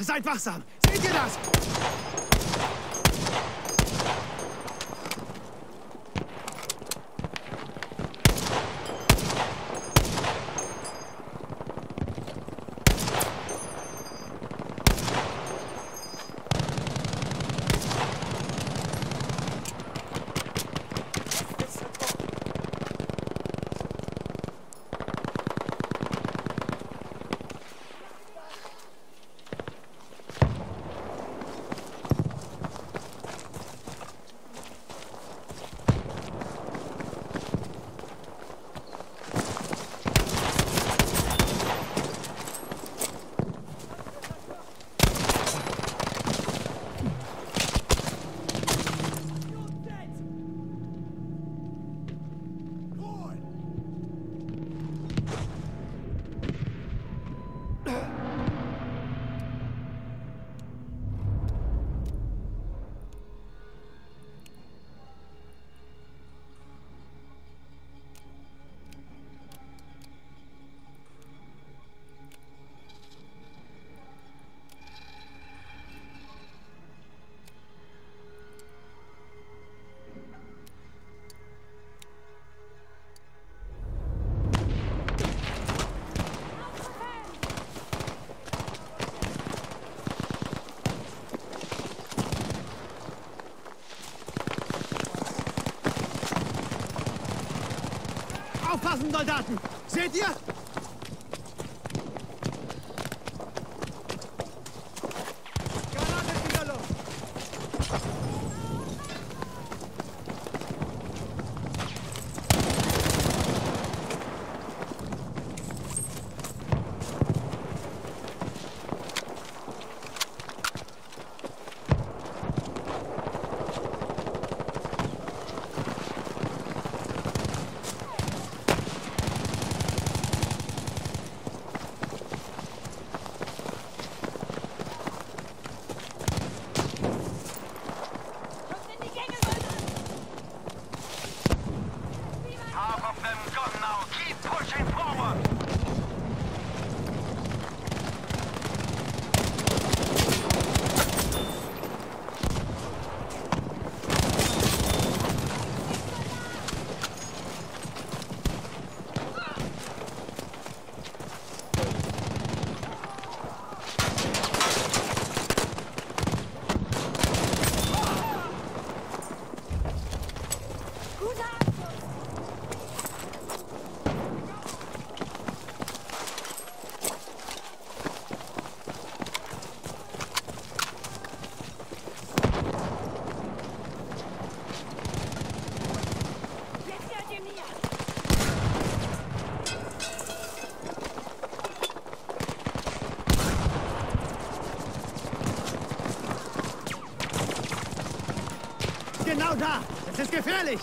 Seid wachsam! Seht ihr das? Aufpassen, Soldaten! Seht ihr? Time's now. Keep pushing forward. Who's after? Genau da! Es ist gefährlich!